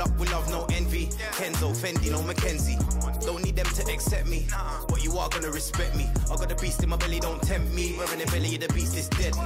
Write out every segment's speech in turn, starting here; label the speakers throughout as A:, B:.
A: Up with love, no envy. Kenzo, Fendi, no Mackenzie. Don't need them to accept me, but you are gonna respect me. I got the beast in my belly, don't tempt me. Wearing the belly of the beast is deadly.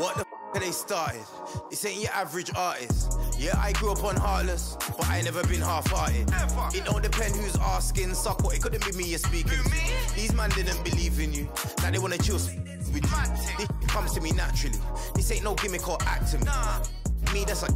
A: What the f they started? This ain't your average artist. Yeah, I grew up on Heartless, but I never been half-hearted. It don't depend who's asking, suck what it couldn't be me you're speaking. These man didn't believe in you, now they wanna chill with you. This comes to me naturally. This ain't no gimmick or act to me. Me, that's like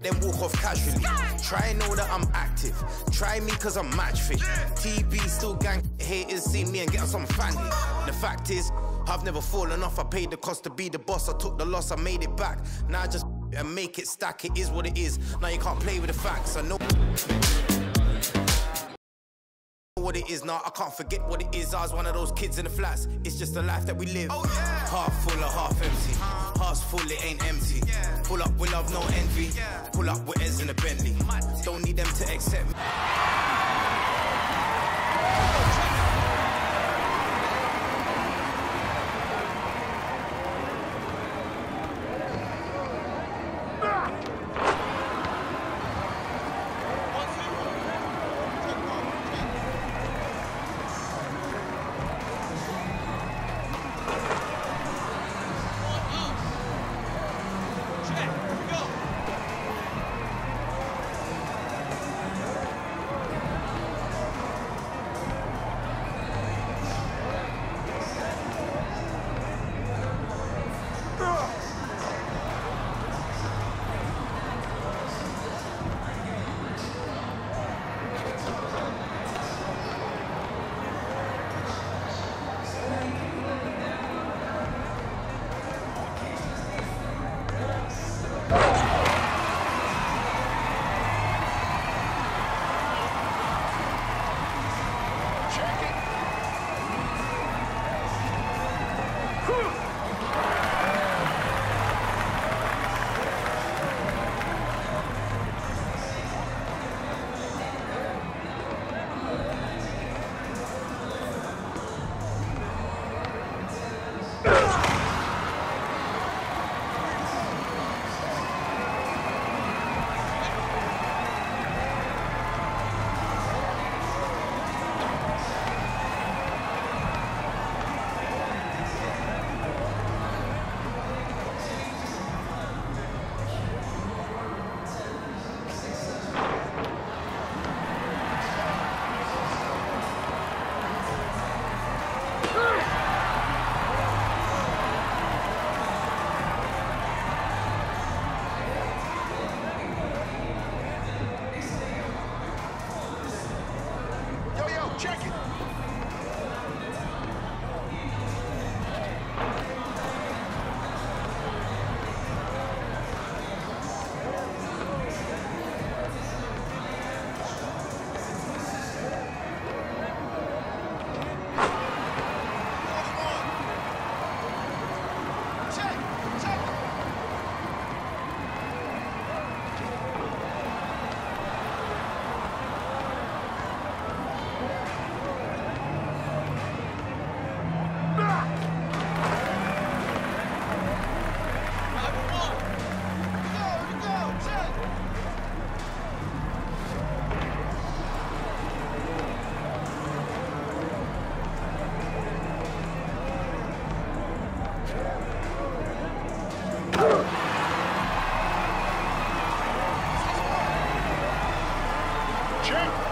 A: then walk off casually. Try know that I'm active. Try me cause I'm match fit. TB still gang haters see me and get some family. The fact is, I've never fallen off. I paid the cost to be the boss. I took the loss, I made it back. Now I just and make it stack. It is what it is. Now you can't play with the facts. I know what it is now. I can't forget what it is. I was one of those kids in the flats. It's just the life that we live.
B: Oh, yeah.
A: Half full or half empty. Heart's full, it ain't empty.
B: Yeah.
A: Pull up with love, no envy.
B: Yeah.
A: Pull up with Ez in a Bentley. Don't need them to accept me.
B: Check.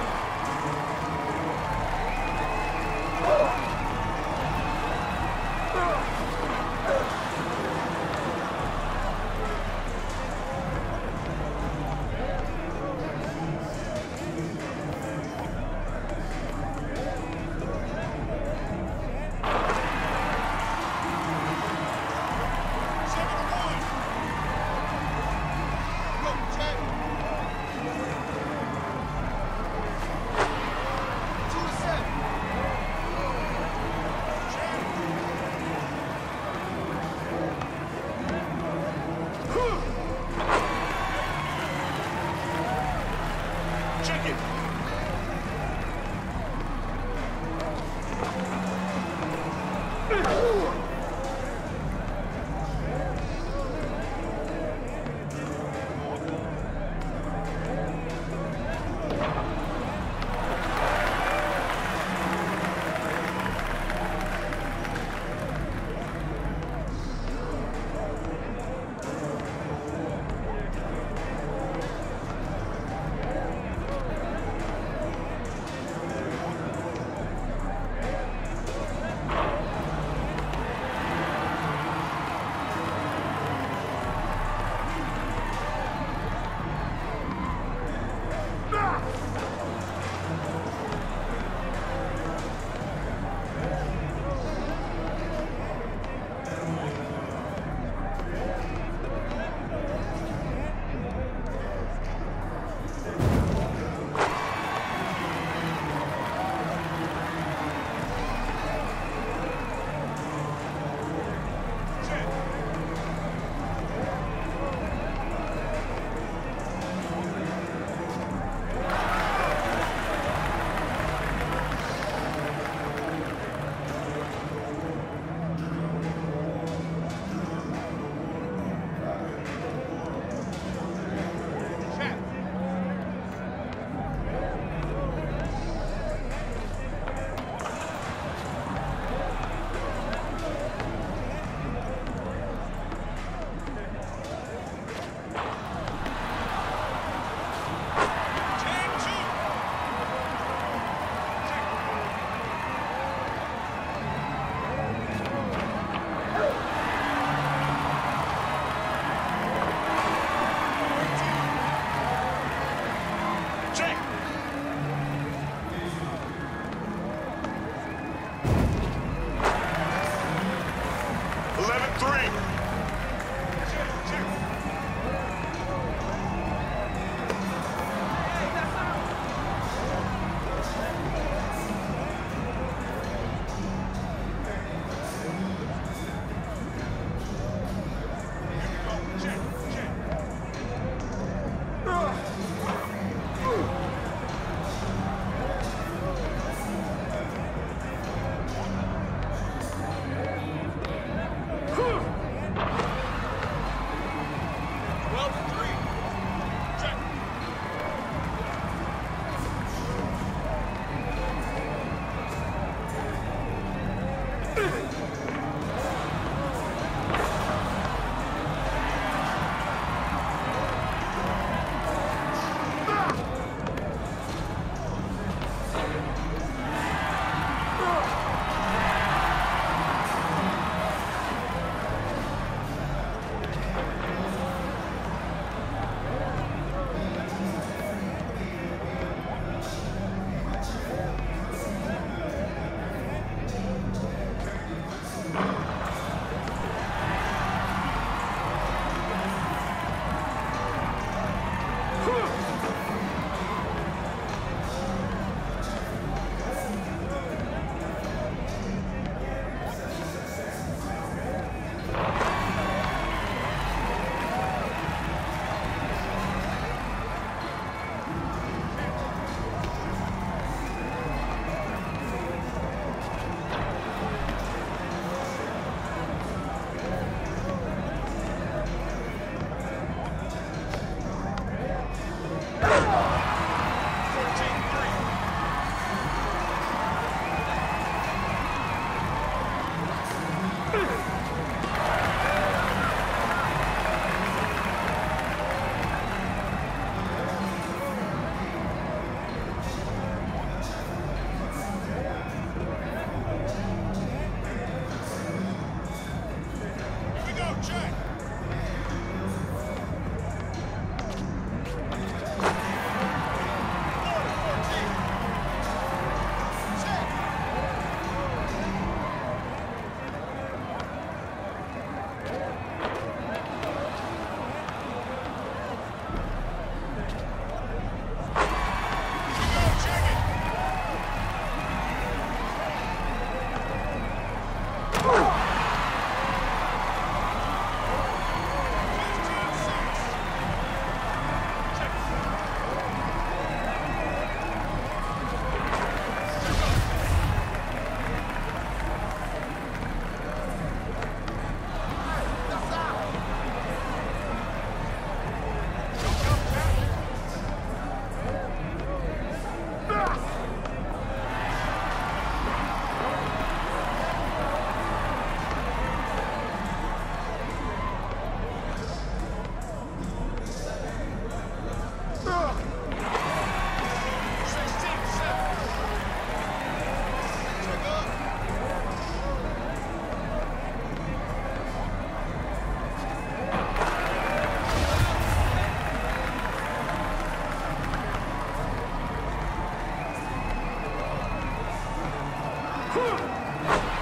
B: あっ!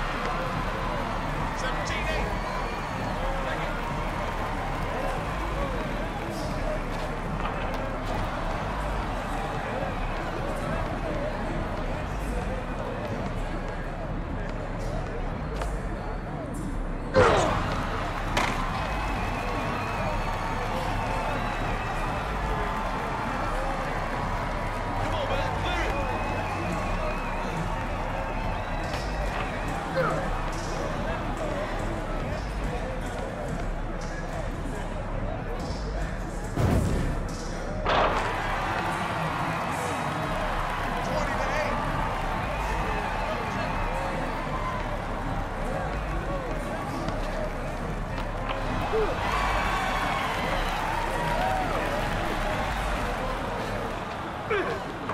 C: Huh!